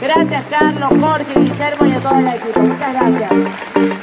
Gracias Carlos, Jorge, Guillermo y a todo el equipo. Muchas gracias.